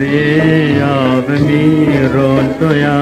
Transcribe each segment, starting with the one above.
သေရသမီးရောတွရာ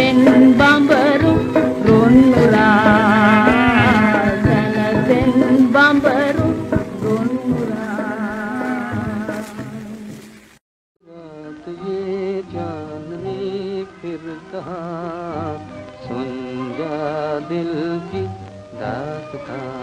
பெண்பாம்பரும் ரொன்னுரா பெண்பாம்பரும் ரொன்னுரா फिर कहा सुन दिल की दास्तां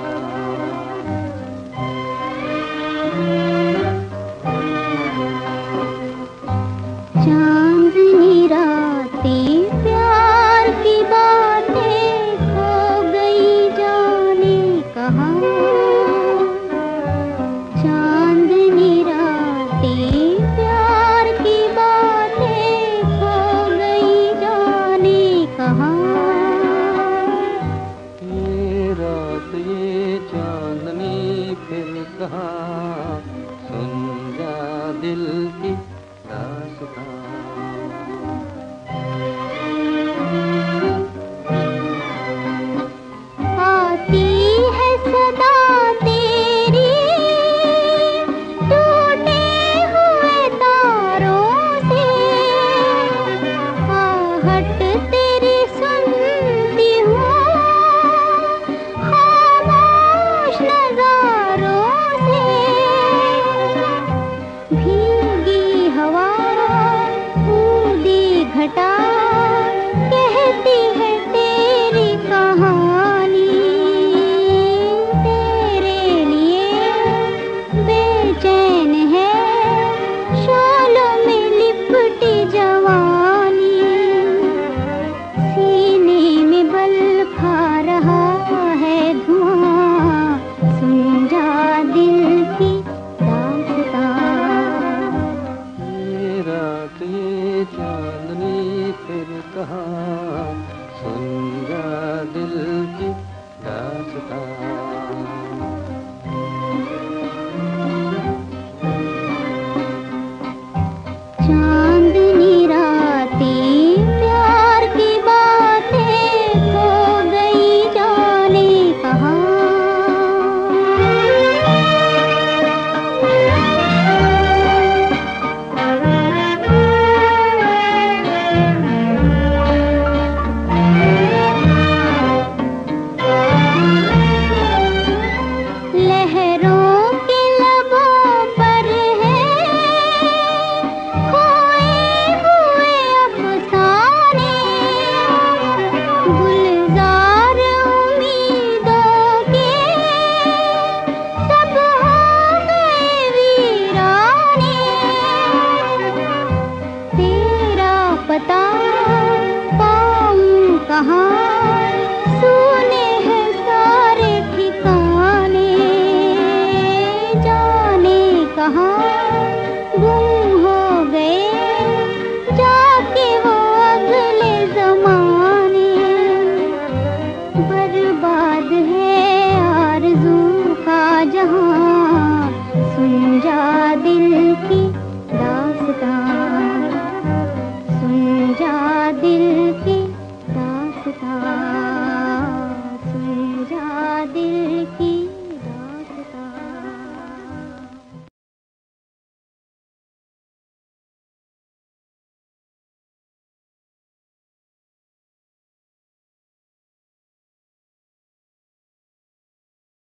कहाँ